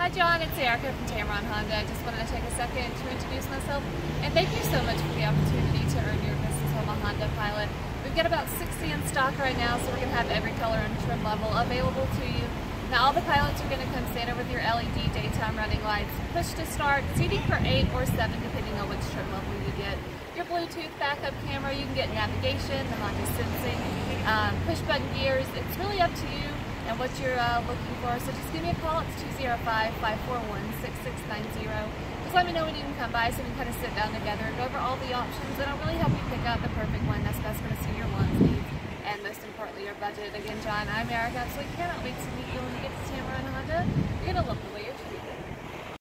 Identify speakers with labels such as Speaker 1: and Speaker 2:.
Speaker 1: Hi John, it's Erika from Tameron Honda. I just wanted to take a second to introduce myself and thank you so much for the opportunity to earn your home a Honda Pilot. We've got about 60 in stock right now, so we're going to have every color and trim level available to you. Now all the pilots are going to come standard with your LED daytime running lights, push to start, seating for 8 or 7 depending on which trim level you get. Your Bluetooth backup camera, you can get navigation, the Honda sensing, um, push button gears. It's really up to what you're uh, looking for. So just give me a call. It's 205-541-6690. Just let me know when you can come by so we can kind of sit down together and go over all the options and I'll really help you pick out the perfect one that's best going to suit your wants, needs, and most importantly your budget. Again, John, I'm Erika. So we cannot wait to meet you when you get to Tameron Honda. You're going to love